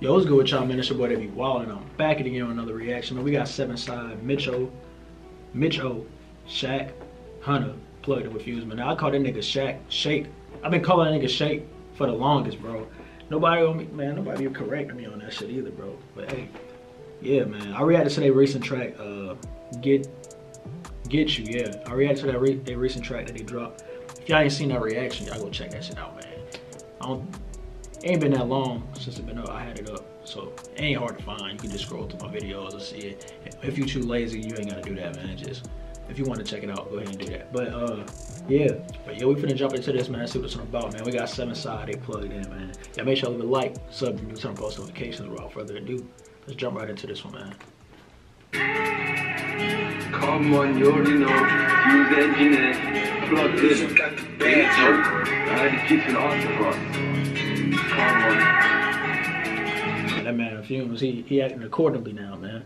Yo, what's good with y'all, man? It's your boy, They Be Wildin'. I'm back again on another reaction, man. We got Seven Side, Mitchell, Mitchell, Shakk, Hunna, plugged in with Fumez, man. Now, I call that nigga Shakk, Shake. I've been calling that nigga Shake for the longest, bro. Nobody on me, man, nobody correct me on that shit either, bro. But hey, yeah, man. I reacted to their recent track, uh, Get Get You, yeah. I reacted to that re recent track that they dropped. If y'all ain't seen that reaction, y'all go check that shit out, man. I don't ain't been that long since it been up. I had it up, so it ain't hard to find. You can just scroll through my videos and see it. If you're too lazy, you ain't gotta do that, man. Just if you want to check it out, go ahead and do that. But uh, yeah. But yeah, we finna jump into this, man. See what it's about, man. We got seven side they plugged in, man. Yeah, make sure you leave a like, sub, and turn on post notifications. Without further ado, let's jump right into this one, man. Come on, you already know. Use engineer. Plug this. Bitch. I had to keep an That man Fumez, he he acting accordingly now, man.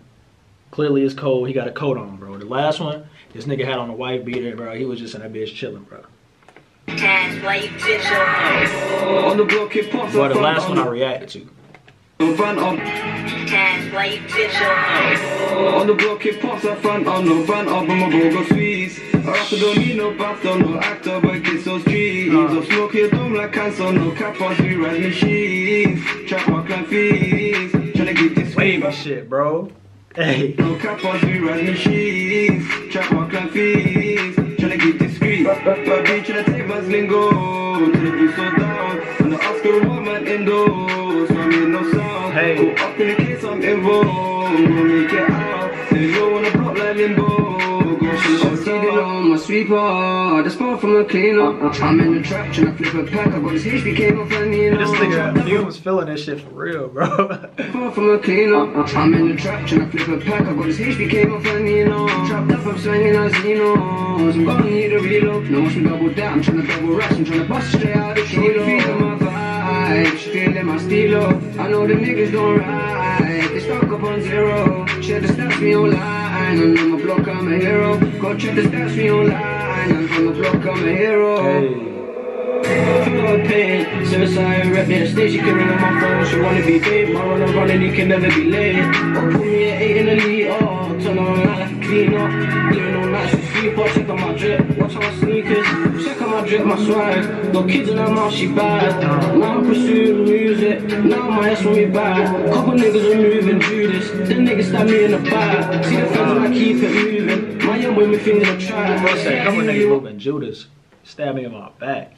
Clearly it's cold. He got a coat on, bro. The last one, this nigga had on a white beater, bro. He was just in that bitch chilling, bro. On the block, it pops Well, the last one I reacted to. Van on. On the block, it pops up front on the van up on my bogo squeeze. A rapper don't need no bastard, no actor, but get so streets. Uh. Of smoke here, dumb like cancer, no cap on three rise machines. Trap my clan fees. Tryna get this wavy shit, bro. Hey. No cap on three rise machines. Trap my clan fees. Tryna get discreet. But bitch, tryna take my lingo. Tryna be so down. And the Oscar what man endos. So I made no sound. Hey. Go up in the case I'm involved. Gonna make it out. On the block like limbo. on my sweeper, that's far from a cleaner. I'm in the trap, trying to flip a pack. I got this HP came off and you know. This nigga he was feeling this shit for real, bro. far from a cleaner. I'm in the trap, trying to flip a pack. I got this HP came off and you know. Trapped up, I'm swinging as know. I'm gonna need a reload. No, watch me double down. I'm trying to double rush. I'm trying to bust straight out of shit. Feeling my vibe, feeling my stilo. I know the niggas don't ride. They stuck up on zero. Share the stats me online. And on my block, I'm a hero. Go check the stats me online. And on my block, I'm a hero. Hey. Feel her pain, suicide rep near the station, can ring on my phone, she wanna be babe, my run and running, you can never be late. Or put me at 8 in the lead, oh, turn on like a cleaner, living all night, she sleep, or check on my drip, watch on my sneakers, check on my drip, my swag, got kids in her mouth, she bad, now I'm pursuing music, now my ass want me back, couple niggas are moving, Judas, them niggas stab me in the back, see the fans and I keep it moving, my young women fingers are trying, couple niggas moving, Judas, stab me in my back.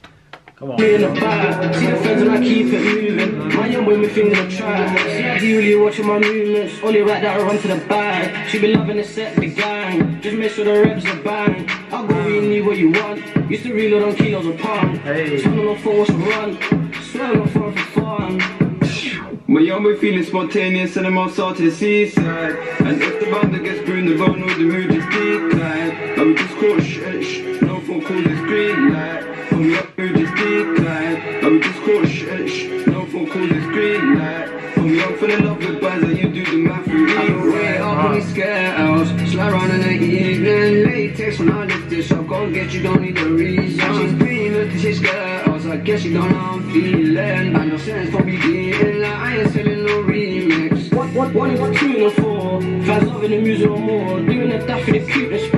Come on. Me in the vibe, see the feds and I keep it moving. My young women feeling the track. See I really watching my movements. Only right that I run to the bag. She be loving the set, the gang. Just make sure the reps are bang. I'll go in you what you want. Used to reload on kilos a pound. Hey. Turn on four what's a run. Swear on four for fun. My young boy feeling spontaneous and I'm outside to the seaside. And if the band gets burned, the road know the mood is decline. And we just caught shh, shh. No phone calls, it's green light. From the up, mood is decline. And we just shh. No phone calls, it's green light. From young, fell in love with bands and you do the math through I go way up on these scales. Slide around in the evening. Latex when I lift this up. Go and get you, don't need a reason. She's pretty, look at these girls. I guess you don't know I'm feeling. I know sense for beginning. Like I ain't selling no remix. What, what, one, what, two, and four. Fans loving the music or more. Doing the dash for the cuteness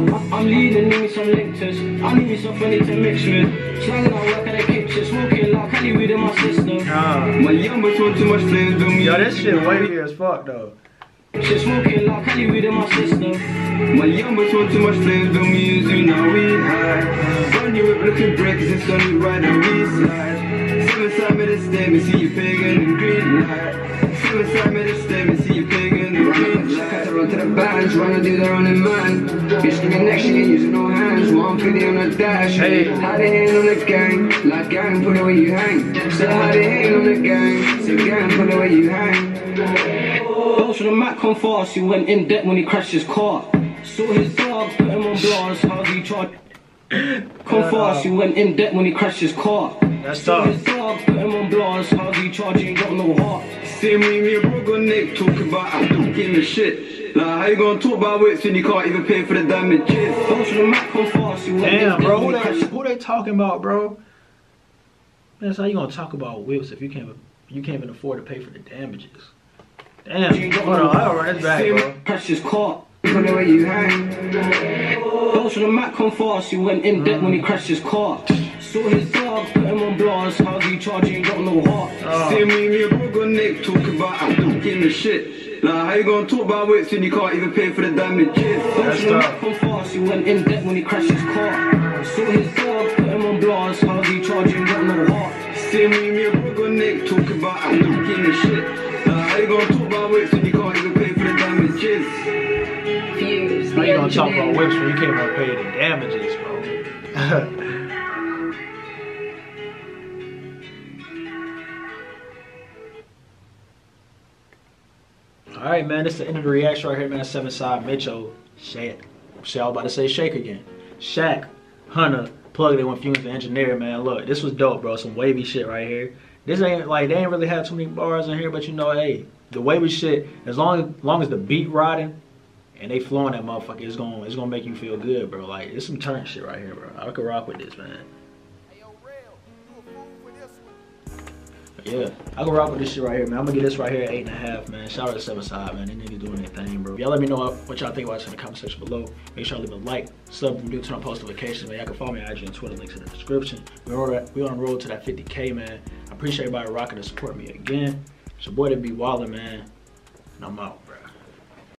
I'm, I'm, I'm leading, need me some linctors. I need me some funny to mix with. Slanging out work at the kitchen. Smoking like Hollywood and my sister. Ah. My young boys want too much flames on me. Yo, this shit wavy as fuck though. Shit smoking like Hollywood and my sister. My young boys want too much flames on me. You know we high. Run you whip looking bricks. It's only right and we slide. Seven side me the stay. Me see you pagan and green light. Seven side me the stay. Me see you pagan and green light. Cut run to the bands. Wanna do their running hands. On the dash. Hey. How they hang on the gang? Like gang, put it where you hang. Say how they hang on the gang. Say gang, put it where you hang. Both of the Mac come fast, he went in debt when he crashed his car. Saw his dog, put him on blast, how he charge. Come fast, he went in debt when he crashed his car. That's Saw tough. his dog, put him on blast, how he charge, he ain't got no heart. See me, me, bro, got Nick talk about I don't give a shit. Like, how you gonna talk about whips when you can't even pay for the damages? Both of the Mac come fast, he went in Damn, bro. Who they, who they talking about, bro? Man, that's how you gonna talk about whips if you can't You can't even afford to pay for the damages. Damn, hold on, I don't run back, bro. Precious caught. From the way you hang. Those from the Mac come fast. He went in debt when he mm. crashed his car. Saw his dog, put him on blast. How's he charging? Got no heart. Oh. See me, me, a bro got Nick talk about I'm talking the shit. Nah, how you gonna talk about weights when you can't even pay for the damages? Those That's from the tough. Mac come fast. He went in debt when he crashed his car. Saw his dog, put him on blast. How's he charging? Got no heart. See me, me, a bro got Nick talk about I'm talking the shit. Nah, how you gonna talk about weights when you can't even pay for the damages? Fumez, How you gonna talk about whips when you can't even pay the damages, bro? All right, man. This is the end of the reaction right here, man. Seven side Mitchell, Shakk. I about to say Shake again. Shakk, Hunna, plugged in with Fumez the engineer, man. Look, this was dope, bro. Some wavy shit right here. This ain't like they ain't really have too many bars in here, but you know, hey, the wavy shit. As long as long as the beat riding and they flowing that motherfucker, it's gonna it's gonna make you feel good, bro. Like it's some turn shit right here, bro. I could rock with this, man. Yeah, I can rock with this shit right here, man. I'm gonna get this right here at eight and a half, man. Shout out to Seven Side, man. These niggas doing their thing, bro. Y'all let me know what y'all think about this in the comment section below. Make sure y'all leave a like, sub, and do turn on post notifications, man. Y'all can follow me on IG and Twitter, links in the description. We're on, we're on the road to that 50K, man. I appreciate everybody rocking and supporting me again. It's your boy to be Wildin', man. And I'm out.